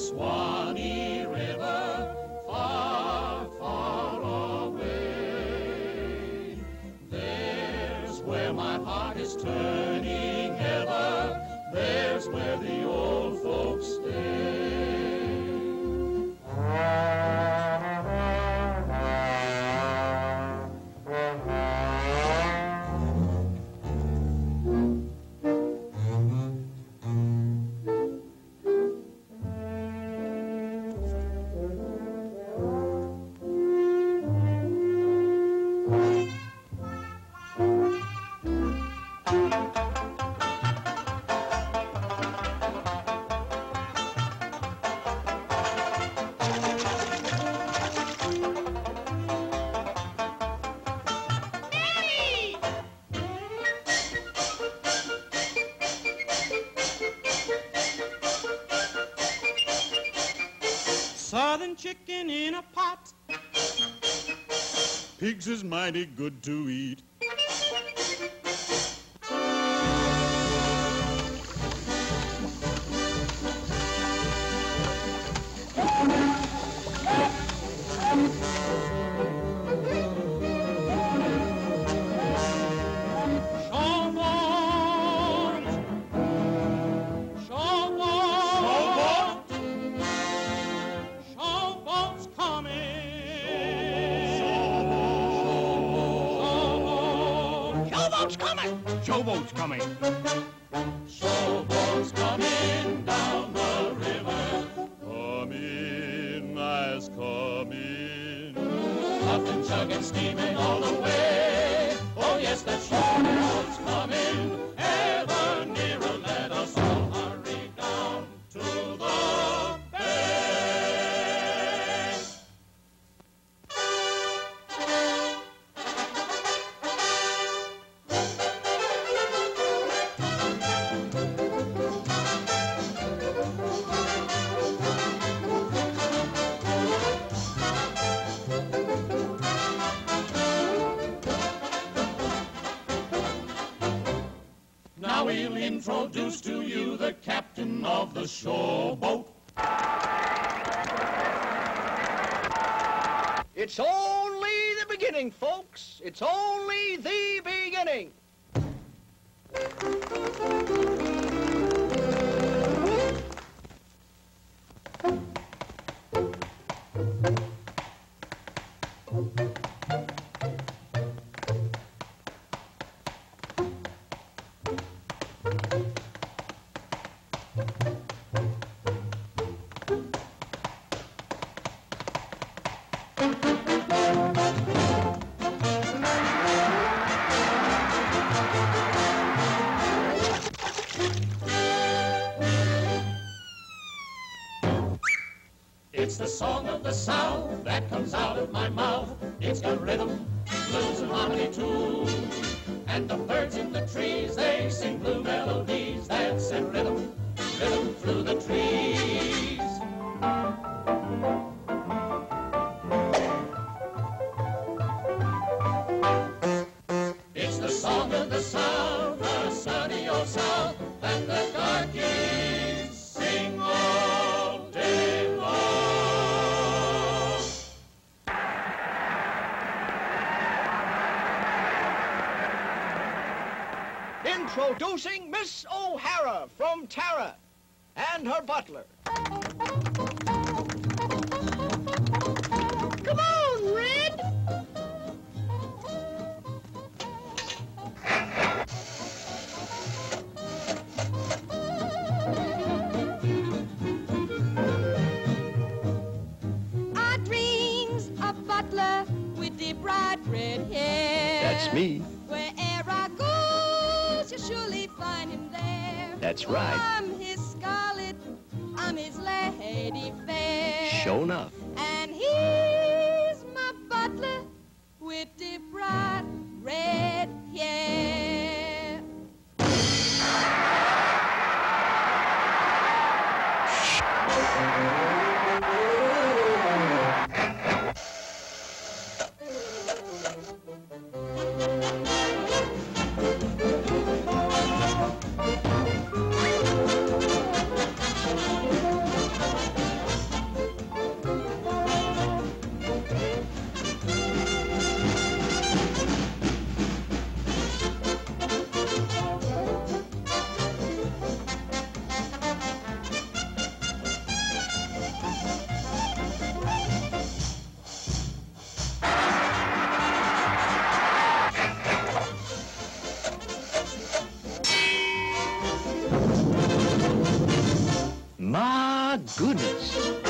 Suwannee River, far, far away. There's where my heart is turning ever, there's where the old Southern chicken in a pot. Pigs is mighty good to eat. Showboat's coming. Showboat's coming. Showboat's coming down the river, Come in, eyes come in. puffing, chugging, steaming all the way. Oh yes, that showboat's coming we'll introduce to you the captain of the showboat. It's only the beginning, folks. It's only the beginning. Song of the South that comes out of my mouth. It's got rhythm, blues, and harmony too. And the birds in Introducing Miss O'Hara from Tara and her butler. Come on, Rhett! Our dreams a butler with the bright red hair. That's me. Wherever I go, surely find him there. That's right. I'm his Scarlett, I'm his lady fair. Show enough. And he's goodness.